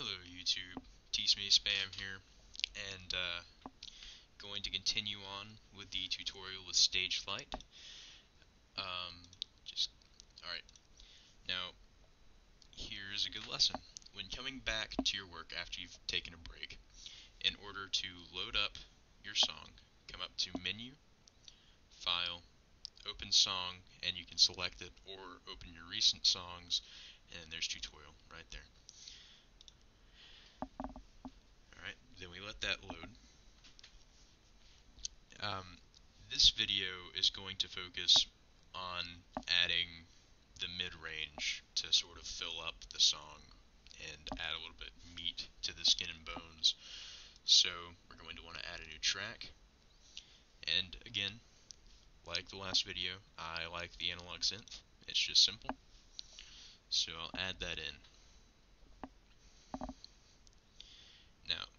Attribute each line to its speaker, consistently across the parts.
Speaker 1: Hello YouTube, TSmitty Spam here, and uh, going to continue on with the tutorial with StageLight. Um, just, alright, now, here's a good lesson. When coming back to your work after you've taken a break, in order to load up your song, come up to Menu, File, Open Song, and you can select it, or open your recent songs, and there's tutorial right there. Then we let that load. Um, this video is going to focus on adding the mid-range to sort of fill up the song and add a little bit meat to the skin and bones. So we're going to want to add a new track. And again, like the last video, I like the analog synth. It's just simple. So I'll add that in.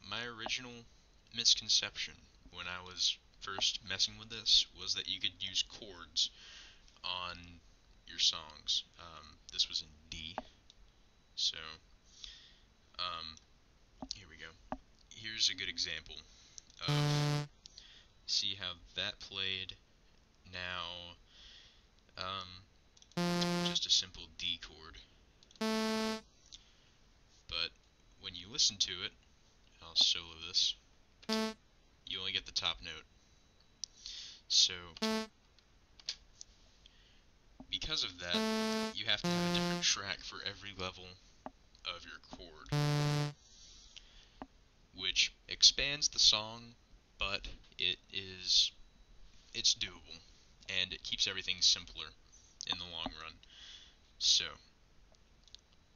Speaker 1: My original misconception when I was first messing with this was that you could use chords on your songs. Um, this was in D. So, um, here we go. Here's a good example of see how that played. Now, um, just a simple D chord. But when you listen to it, I'll solo this, you only get the top note. So, because of that, you have to have a different track for every level of your chord, which expands the song, but it is, it's doable, and it keeps everything simpler in the long run. So,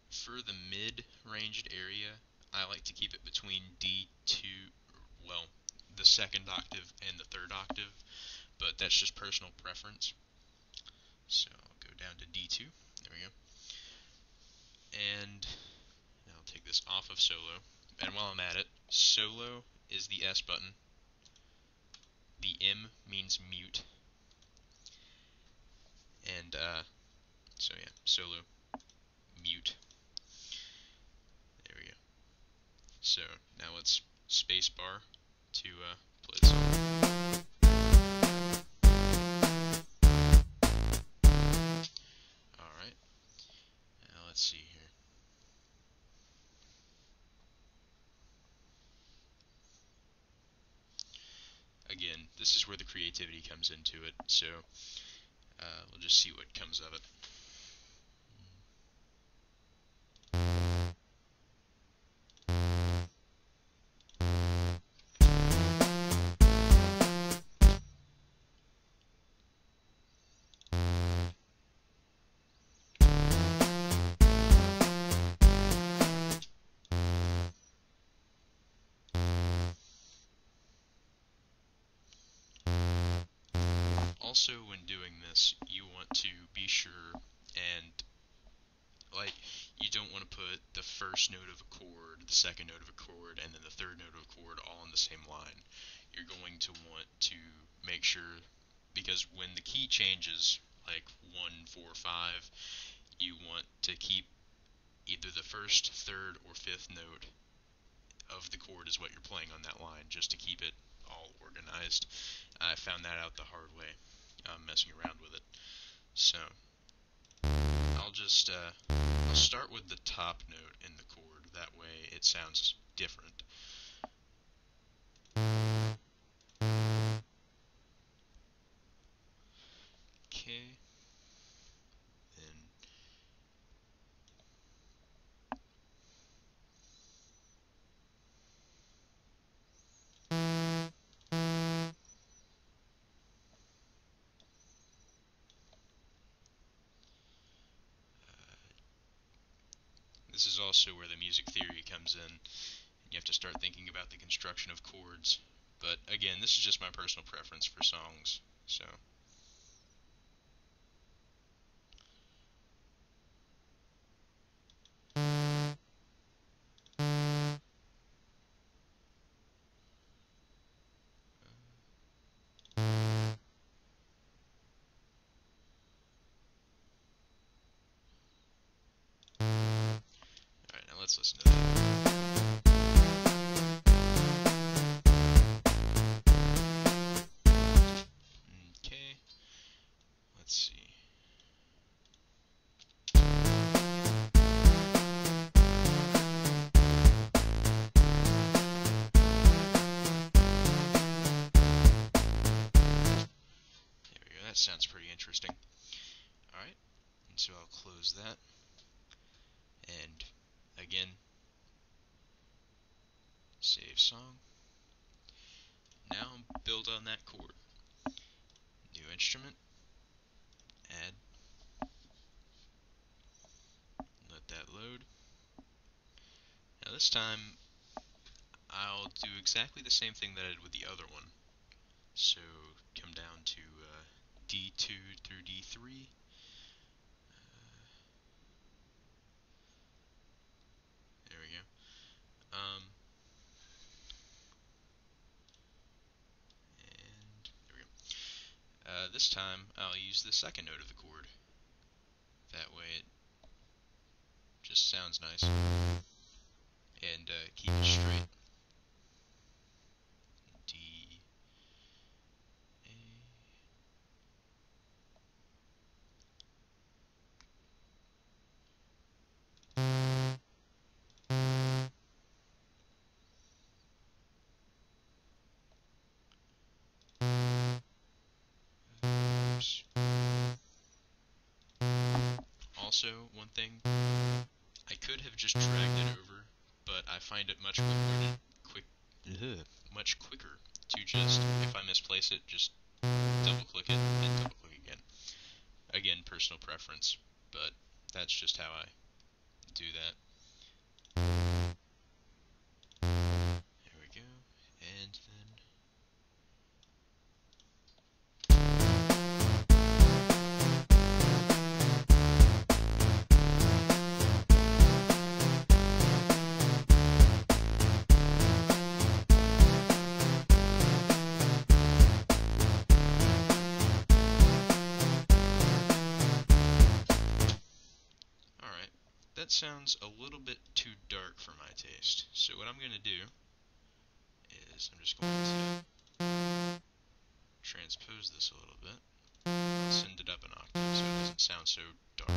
Speaker 1: for the mid-ranged area, I like to keep it between D2, well, the second octave and the third octave, but that's just personal preference. So I'll go down to D2, there we go. And I'll take this off of solo. And while I'm at it, solo is the S button. The M means mute. And, uh, so yeah, solo, mute. So now let's spacebar to uh, play. Alright, now let's see here. Again, this is where the creativity comes into it, so uh, we'll just see what comes of it. Also when doing this, you want to be sure and like you don't want to put the first note of a chord, the second note of a chord, and then the third note of a chord all on the same line. You're going to want to make sure because when the key changes, like 1, 4, 5, you want to keep either the first, third, or fifth note of the chord is what you're playing on that line, just to keep it all organized. I found that out the hard way messing around with it. So I'll just uh, I'll start with the top note in the chord. That way it sounds different. Okay. This is also where the music theory comes in. You have to start thinking about the construction of chords. But again, this is just my personal preference for songs. So. sounds pretty interesting. Alright, and so I'll close that. And again, save song. Now build on that chord. New instrument, add, let that load. Now this time, I'll do exactly the same thing that I did with the other one. So come down to uh, D2 through D3. Uh, there we go. Um, and there we go. Uh, this time I'll use the second note of the chord. That way it just sounds nice. And uh, keep it straight. Also, one thing, I could have just dragged it over, but I find it much quicker, quick, ugh, much quicker to just, if I misplace it, just double click it and double click again. Again, personal preference, but that's just how I do that. Sounds a little bit too dark for my taste. So what I'm going to do is I'm just going to transpose this a little bit, send it up an octave so it doesn't sound so dark.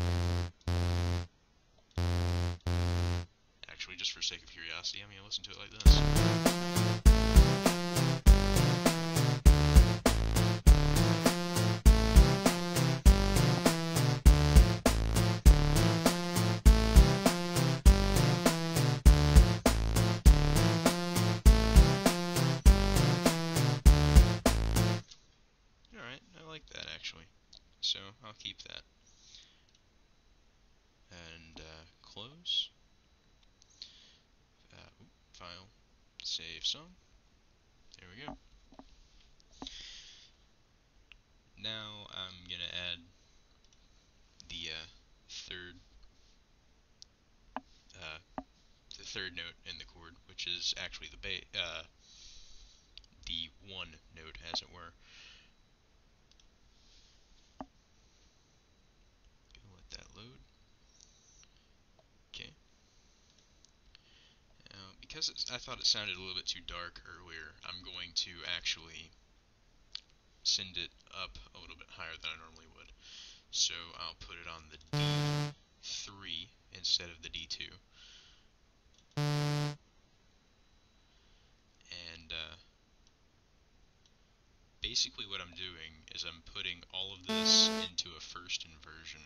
Speaker 1: Actually, just for sake of curiosity, I'm going to listen to it like this. Save song. There we go. Now I'm going to add the uh, third uh, the third note in the chord, which is actually the ba uh, the one note, as it were. Because I thought it sounded a little bit too dark earlier, I'm going to actually send it up a little bit higher than I normally would. So I'll put it on the D3 instead of the D2. And uh, basically what I'm doing is I'm putting all of this into a first inversion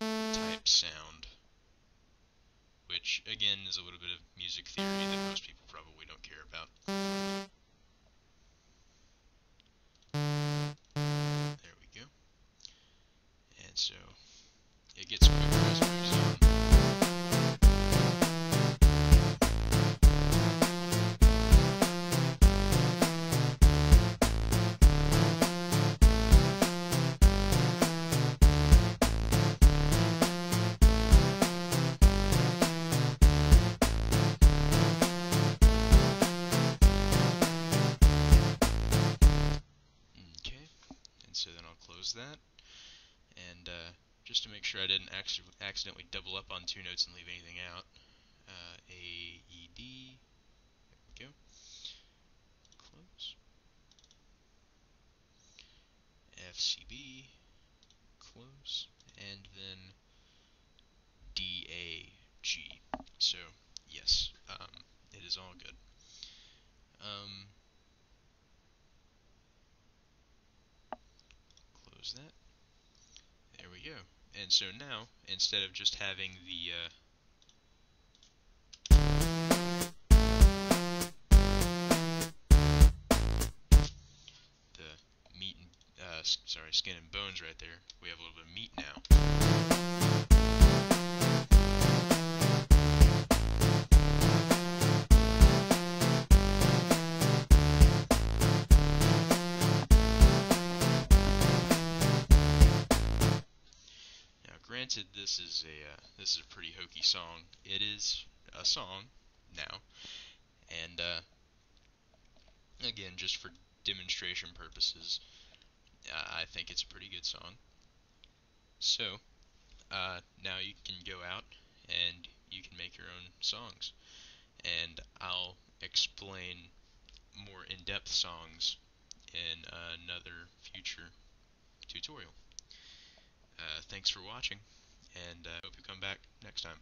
Speaker 1: type sound which again is a little bit of music theory that most people probably don't care about. There we go. And so it gets quicker to make sure I didn't accidentally double up on two notes and leave anything out, uh, A, E, D, there we go, close, F, C, B, close, and then D, A, G. So, yes, um, it is all good. Um, close that. There we go. And so now, instead of just having the uh, the meat and uh, sorry, skin and bones right there, we have a little bit of meat now. Granted, this is a uh, this is a pretty hokey song. It is a song now, and uh, again, just for demonstration purposes, uh, I think it's a pretty good song. So, uh, now you can go out and you can make your own songs, and I'll explain more in-depth songs in another future tutorial. Uh, thanks for watching, and uh, hope you come back next time.